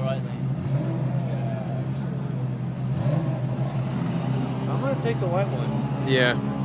the right lane. I'm gonna take the white one. Yeah.